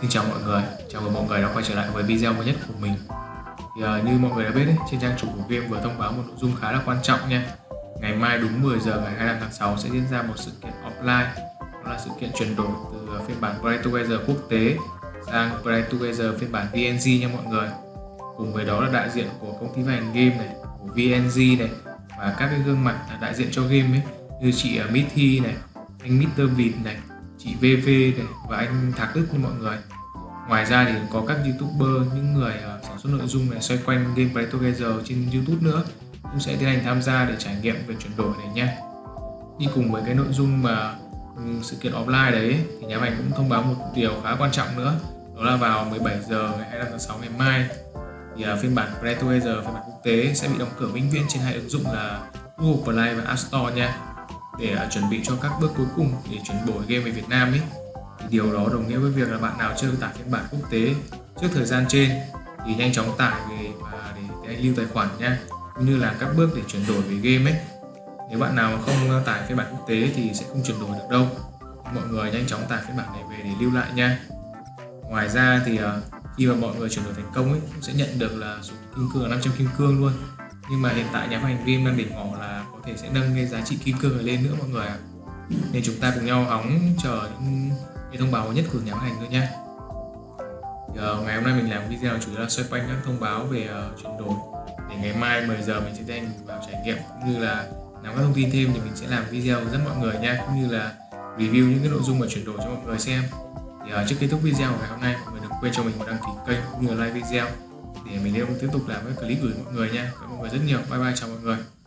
Xin chào mọi người, chào mừng mọi người đã quay trở lại với video mới nhất của mình thì uh, như mọi người đã biết ấy, trên trang chủ của game vừa thông báo một nội dung khá là quan trọng nha Ngày mai đúng 10 giờ ngày 25 tháng 6 sẽ diễn ra một sự kiện offline Đó là sự kiện chuyển đổi từ à, phiên bản Play Together quốc tế sang Play Together phiên bản VNG nha mọi người Cùng với đó là đại diện của công ty phát hành game này, của VNG này và các cái gương mặt đại diện cho game ấy như chị uh, Mithy này, anh Mr. Vịt này, chị VV này và anh Thạc Đức như mọi người. Ngoài ra thì có các youtuber những người ờ, sản xuất nội dung này xoay quanh game play together trên youtube nữa cũng sẽ tiến hành tham gia để trải nghiệm về chuyển đổi này nha đi cùng với cái nội dung mà ừ, sự kiện offline đấy thì nhà mình cũng thông báo một điều khá quan trọng nữa đó là vào 17 giờ ngày 25 tháng 6 ngày mai thì uh, phiên bản play together phiên bản quốc tế sẽ bị đóng cửa vĩnh viễn trên hai ứng dụng là Google Play và App Store nha để uh, chuẩn bị cho các bước cuối cùng để chuyển đổi game về Việt Nam ấy thì điều đó đồng nghĩa với việc là bạn nào chưa tải phiên bản quốc tế trước thời gian trên thì nhanh chóng tải về và để để lưu tài khoản nha cũng như là các bước để chuyển đổi về game ấy. Nếu bạn nào không ờ, tải phiên bản quốc tế thì sẽ không chuyển đổi được đâu. Mọi người nhanh chóng tải phiên bản này về để lưu lại nha. Ngoài ra thì uh, khi mà mọi người chuyển đổi thành công ấy cũng sẽ nhận được là số kim cương là 500 kim cương luôn. Nhưng mà hiện tại nhà phát hành game đang để ngỏ là thể sẽ nâng cái giá trị kim cương này lên nữa mọi người ạ. Nên chúng ta cùng nhau hóng chờ những cái thông báo nhất của nhà hành thôi nha giờ ngày hôm nay mình làm video chủ yếu là xoay quanh các thông báo về uh, chuyển đổi. Để ngày mai 10 giờ mình sẽ tiến vào trải nghiệm cũng như là nắm các thông tin thêm thì mình sẽ làm video rất mọi người nha cũng như là review những cái nội dung mà chuyển đổi cho mọi người xem. Thì uh, trước kết thúc video ngày hôm nay mọi người đừng quên cho mình một đăng ký kênh cũng như là like video. Để mình tiếp tục làm các clip gửi mọi người nha cảm ơn mọi người rất nhiều. Bye bye chào mọi người.